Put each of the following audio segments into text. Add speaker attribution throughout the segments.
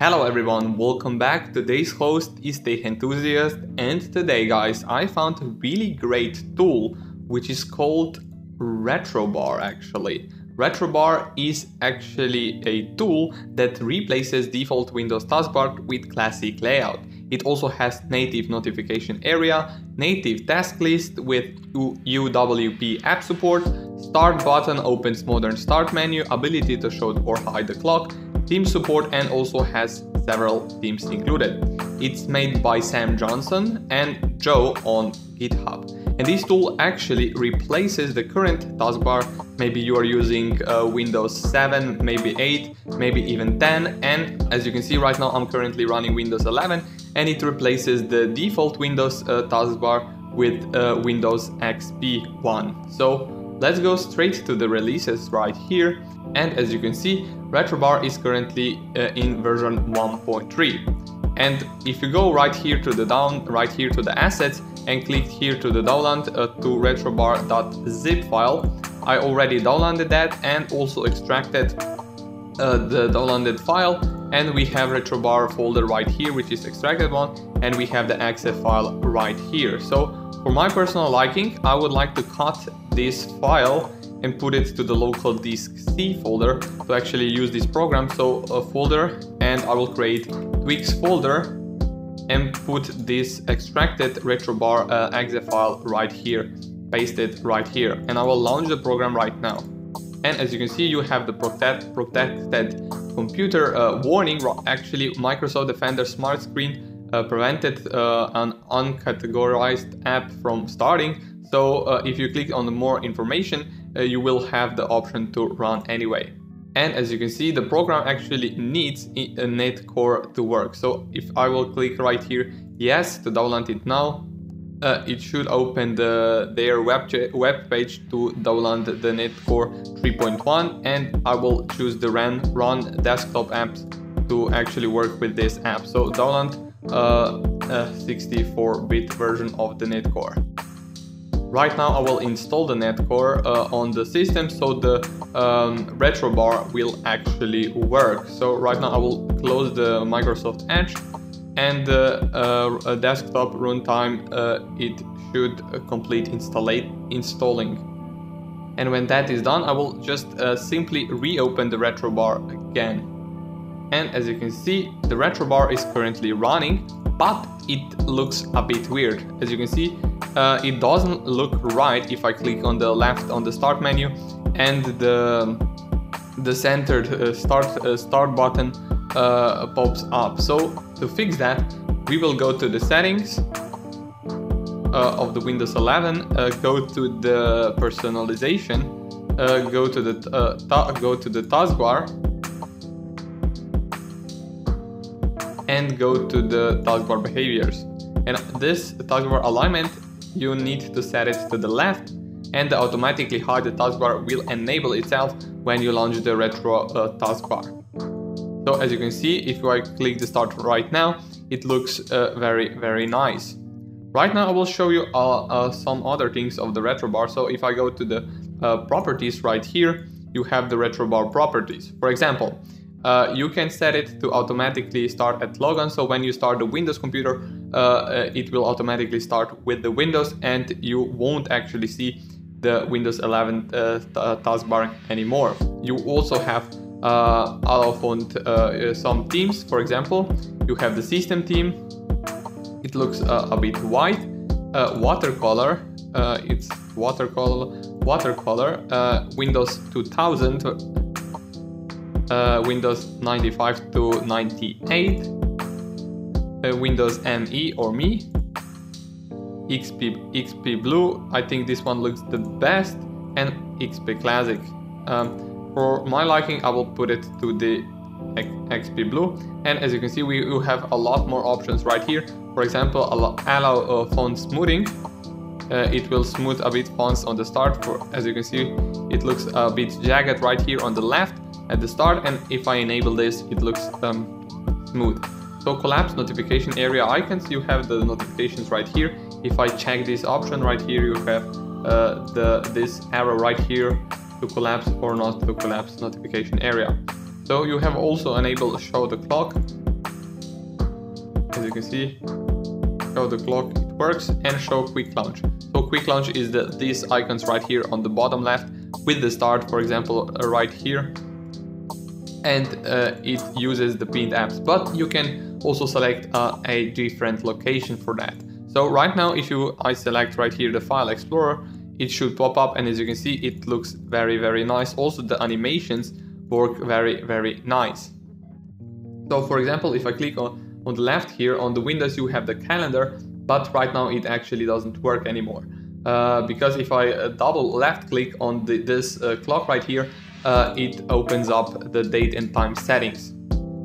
Speaker 1: Hello everyone, welcome back. Today's host is Tech Enthusiast and today guys I found a really great tool which is called Retrobar actually. Retrobar is actually a tool that replaces default Windows taskbar with classic layout. It also has native notification area, native task list with UWP app support, start button opens modern start menu, ability to show or hide the clock, Team support and also has several themes included. It's made by Sam Johnson and Joe on GitHub. And this tool actually replaces the current taskbar. Maybe you are using uh, Windows 7, maybe 8, maybe even 10. And as you can see right now, I'm currently running Windows 11 and it replaces the default Windows uh, taskbar with uh, Windows XP 1. So let's go straight to the releases right here. And as you can see, Retrobar is currently uh, in version 1.3. And if you go right here to the down, right here to the assets and click here to the download uh, to retrobar.zip file, I already downloaded that and also extracted uh, the downloaded file and we have retrobar folder right here which is extracted one and we have the exe file right here. So for my personal liking, I would like to cut this file and put it to the local disk C folder to actually use this program. So a folder and I will create Twix folder and put this extracted retrobar uh, exe file right here, paste it right here and I will launch the program right now. And as you can see, you have the protect, protected computer uh, warning. Actually, Microsoft Defender Smart Screen uh, prevented uh, an uncategorized app from starting. So uh, if you click on the more information, uh, you will have the option to run anyway. And as you can see, the program actually needs a net core to work. So if I will click right here, yes, to download it now, uh, it should open the, their web, web page to download the Netcore 3.1 and I will choose the run, run desktop apps to actually work with this app. So download uh, a 64-bit version of the Netcore. Right now I will install the Netcore uh, on the system so the um, retrobar will actually work. So right now I will close the Microsoft Edge and the uh, desktop runtime uh, it should complete installing. And when that is done I will just uh, simply reopen the retrobar again. And as you can see the retrobar is currently running but it looks a bit weird. As you can see uh, it doesn't look right if I click on the left on the start menu and the the centered uh, start uh, start button uh, pops up. So to fix that, we will go to the settings uh, of the Windows 11, uh, go to the personalization, go to the go to the taskbar, and go to the taskbar behaviors. And this taskbar alignment you need to set it to the left and automatically hide the taskbar will enable itself when you launch the retro uh, taskbar. So as you can see, if I click the start right now, it looks uh, very, very nice. Right now I will show you uh, uh some other things of the retro bar. So if I go to the uh, properties right here, you have the retro bar properties. For example, uh, you can set it to automatically start at logon. So when you start the Windows computer, uh, uh, it will automatically start with the Windows and you won't actually see the Windows 11 uh, uh taskbar anymore. You also have uh, allowfont uh, some themes. For example, you have the system theme. It looks a bit white. watercolor. it's watercolor. Watercolor. Windows 2000 uh, Windows 95 to 98, uh, Windows ME or ME, XP, XP Blue, I think this one looks the best, and XP Classic. Um, for my liking, I will put it to the XP Blue, and as you can see, we have a lot more options right here. For example, allow uh, font smoothing. Uh, it will smooth a bit fonts on the start. For as you can see, it looks a bit jagged right here on the left at the start and if I enable this it looks um, smooth. So collapse notification area icons, you have the notifications right here. If I check this option right here, you have uh, the this arrow right here to collapse or not to collapse notification area. So you have also enabled show the clock as you can see, show the clock, it works, and show quick launch. So quick launch is the, these icons right here on the bottom left with the start, for example, uh, right here. And uh, it uses the pinned apps, but you can also select uh, a different location for that. So right now, if you I select right here the file explorer, it should pop up and as you can see, it looks very, very nice. Also the animations work very, very nice. So for example, if I click on, on the left here on the windows, you have the calendar, but right now it actually doesn't work anymore. Uh, because if I uh, double left click on the, this uh, clock right here, uh, it opens up the date and time settings.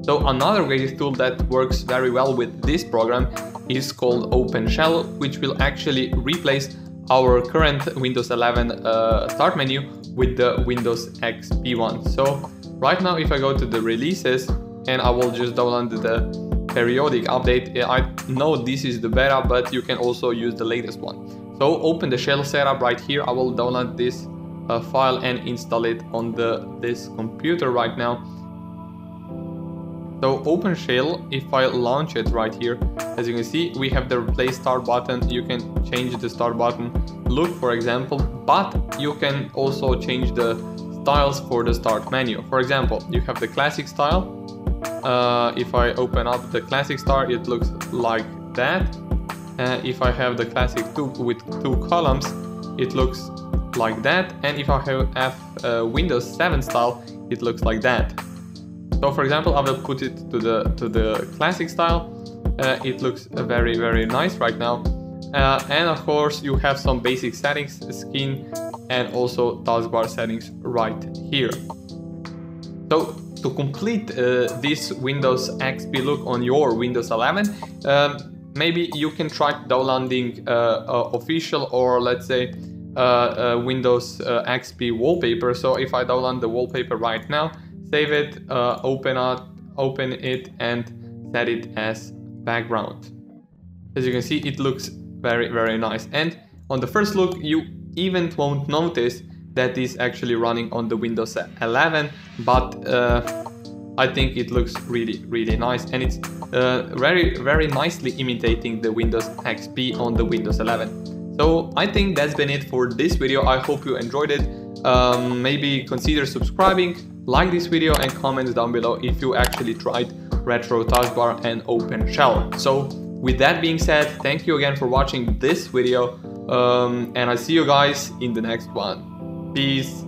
Speaker 1: So another great tool that works very well with this program is called OpenShell, which will actually replace our current Windows 11 uh, start menu with the Windows XP one. So right now if I go to the releases and I will just download the periodic update, I know this is the beta but you can also use the latest one. So open the shell setup right here, I will download this uh, file and install it on the this computer right now so OpenShell, if I launch it right here, as you can see, we have the replace start button. You can change the start button look, for example, but you can also change the styles for the start menu. For example, you have the classic style. Uh, if I open up the classic style, it looks like that. Uh, if I have the classic two with two columns, it looks like that. And if I have uh, Windows 7 style, it looks like that. So for example, I will put it to the to the classic style. Uh, it looks very very nice right now. Uh, and of course you have some basic settings, skin and also taskbar settings right here. So to complete uh, this Windows XP look on your Windows 11, um, maybe you can try downloading uh, official or let's say uh, uh, Windows XP wallpaper. So if I download the wallpaper right now, save it, uh, open, it, open it and set it as background. As you can see, it looks very, very nice. And on the first look, you even won't notice that is actually running on the Windows 11, but uh, I think it looks really, really nice. And it's uh, very, very nicely imitating the Windows XP on the Windows 11. So I think that's been it for this video. I hope you enjoyed it. Um, maybe consider subscribing like this video and comment down below if you actually tried Retro Taskbar and open shell. So with that being said, thank you again for watching this video um, and I see you guys in the next one. Peace.